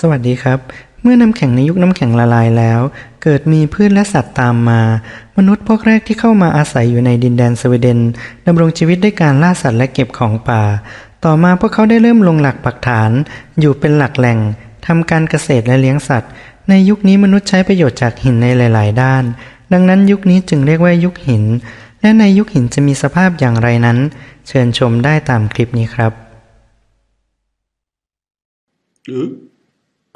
สวัสดีครับ เมื่อน้ำแข็งในยุคน้ำแข็งละลายแล้ว เกิดมีพืชและสัตว์ตามมา มนุษย์พวกแรกที่เข้ามาอาศัยอยู่ในดินแดนสวีเดนดำรงชีวิตด้วยการล่าสัตว์และเก็บของป่า ต่อมาพวกเขาได้เริ่มลงหลักปักฐาน อยู่เป็นหลักแหล่งทำการเกษตรและเลี้ยงสัตว์ ในยุคนี้มนุษย์ใช้ประโยชน์จากหินในหลาย ๆ ด้าน ดังนั้นยุคนี้จึงเรียกว่ายุคหิน และในยุคหินจะมีสภาพอย่างไรนั้น เชิญชมได้ตามคลิปนี้ครับ ภ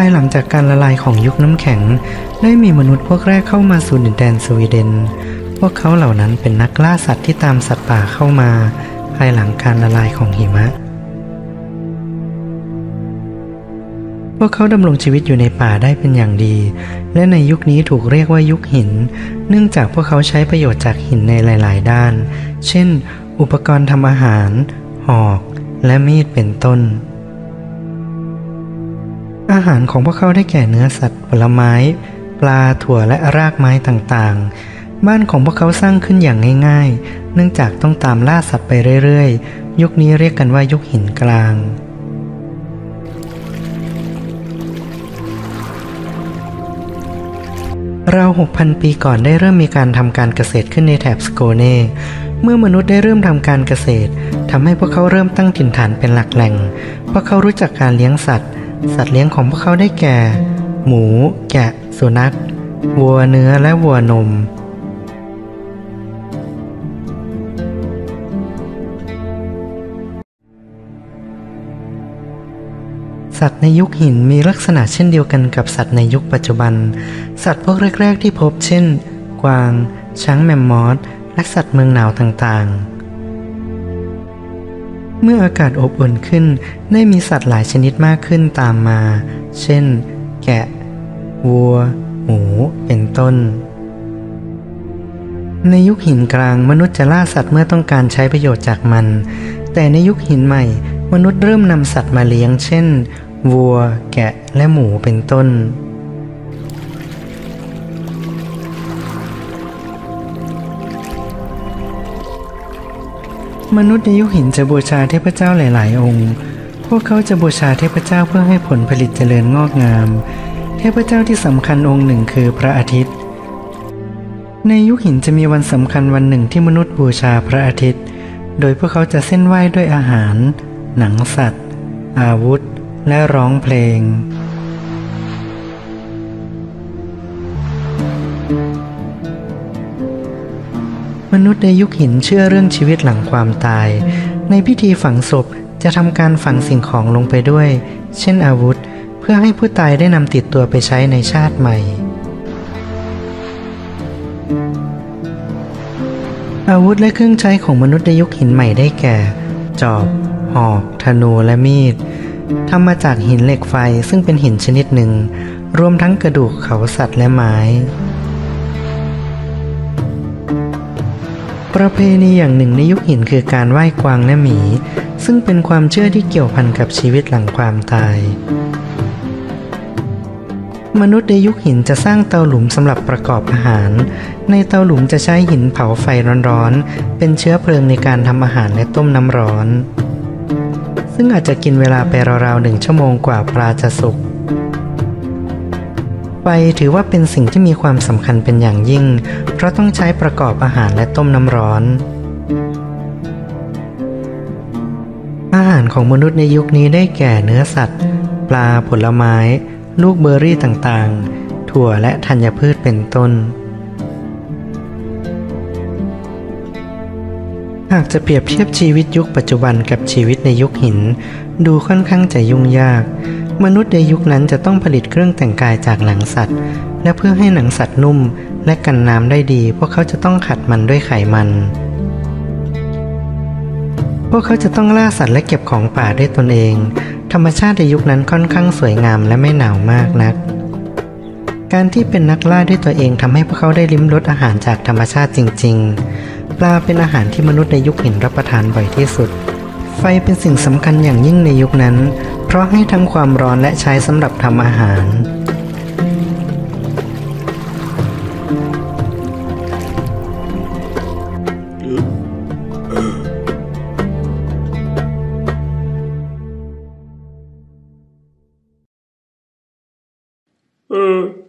ายหลังจากการละลายของยุคน้ำแข็ง ได้มีมนุษย์พวกแรกเข้ามาสู่ดินแดนสวีเดน พวกเขาเหล่านั้นเป็นนักล่าสัตว์ที่ตามสัตว์ป่าเข้ามาายหลังการละลายของหิมะ พวกเขาดำรงชีวิตอยู่ในป่าได้เป็นอย่างดี และในยุคนี้ถูกเรียกว่ายุคหิน เนื่องจากพวกเขาใช้ประโยชน์จากหินในหลาย ๆ ด้าน เช่น อุปกรณ์ทำอาหาร หอก และมีดเป็นต้นอาหารของพวกเขาได้แก่เนื้อสัตว์ผลไม้ ปลาถั่วและรากไม้ต่างๆ บ้านของพวกเขาสร้างขึ้นอย่างง่าย ๆ เนื่องจากต้องตามล่าสัตว์ไปเรื่อยๆ ยุคนี้เรียกกันว่ายุคหินกลาง ราว 6,000 ปีก่อนได้เริ่มมีการทำการเกษตรขึ้นในแถบสโกเน เมื่อมนุษย์ได้เริ่มทำการเกษตรทำให้พวกเขาเริ่มตั้งถิ่นฐานเป็นหลักแหล่งพราะเขารู้จักการเลี้ยงสัตว์ สัตว์เลี้ยงของพวกเขาได้แก่ หมู แกะ สุนัข วัวเนื้อและวัวนม สัตว์ในยุคหินมีลักษณะเช่นเดียวกันกับสัตว์ในยุคปัจจุบัน สัตว์พวกแรก ๆ ที่พบเช่น กวาง ช้างแมมมอสและสัตว์เมืองหนาวต่างๆ เมื่ออากาศอบอุ่นขึ้นได้มีสัตว์หลายชนิดมากขึ้นตามมา เช่น แกะ วัว หมู เป็นต้น ในยุคหินกลางมนุษย์จะล่าสัตว์เมื่อต้องการใช้ประโยชน์จากมัน แต่ในยุคหินใหม่มนุษย์เริ่มนำสัตว์มาเลี้ยง เช่น วัว แกะและหมูเป็นต้น มนุษย์ในยุคหินจะบูชาเทพเจ้าหลาย ๆ องค์ พวกเขาจะบูชาเทพเจ้าเพื่อให้ผลผลิตเจริญงอกงาม เทพเจ้าที่สำคัญองค์หนึ่งคือพระอาทิตย์ ในยุคหินจะมีวันสำคัญวันหนึ่งที่มนุษย์บูชาพระอาทิตย์ โดยพวกเขาจะเส้นไหว้ด้วยอาหาร หนังสัตว์ อาวุธ และร้องเพลง มนุษย์ในยุคหินเชื่อเรื่องชีวิตหลังความตาย ในพิธีฝังศพจะทำการฝังสิ่งของลงไปด้วย เช่นอาวุธ เพื่อให้ผู้ตายได้นำติดตัวไปใช้ในชาติใหม่ อาวุธและเครื่องใช้ของมนุษย์ในยุคหินใหม่ได้แก่ จอบ หอก ธนูและมีด ทำมาจากหินเหล็กไฟซึ่งเป็นหินชนิดหนึ่ง รวมทั้งกระดูกเขาสัตว์และไม้ ประเพณีอย่างหนึ่งในยุคหินคือการไหว้กวางและหมี ซึ่งเป็นความเชื่อที่เกี่ยวพันกับชีวิตหลังความตาย มนุษย์ในยุคหินจะสร้างเตาหลุมสำหรับประกอบอาหาร ในเตาหลุมจะใช้หินเผาไฟร้อนๆ เป็นเชื้อเพลิงในการทำอาหารและต้มน้ำร้อน ซึ่งอาจจะกินเวลาไปราวๆหนึ่งชั่วโมงกว่าปลาจะสุก ไฟถือว่าเป็นสิ่งที่มีความสำคัญเป็นอย่างยิ่ง เพราะต้องใช้ประกอบอาหารและต้มน้ำร้อน อาหารของมนุษย์ในยุคนี้ได้แก่เนื้อสัตว์ ปลาผลไม้ ลูกเบอร์รี่ต่างๆ ถั่วและธัญพืชเป็นต้น หากจะเปรียบเทียบชีวิตยุคปัจจุบันกับชีวิตในยุคหิน ดูค่อนข้างจะยุ่งยาก มนุษย์ในยุคนั้นจะต้องผลิตเครื่องแต่งกายจากหนังสัตว์ และเพื่อให้หนังสัตว์นุ่มและกันน้ำได้ดี พวกเขาจะต้องขัดมันด้วยไขมัน พวกเขาจะต้องล่าสัตว์และเก็บของป่าด้วยตนเอง ธรรมชาติในยุคนั้นค่อนข้างสวยงามและไม่หนาวมากนัก การที่เป็นนักล่าด้วยตัวเองทำให้พวกเขาได้ลิ้มรสอาหารจากธรรมชาติจริง ๆ ปลาเป็นอาหารที่มนุษย์ในยุคหินรับประทานบ่อยที่สุด ไฟเป็นสิ่งสำคัญอย่างยิ่งในยุคนั้น เพราะให้ทั้งความร้อนและใช้สำหรับทำอาหารเออ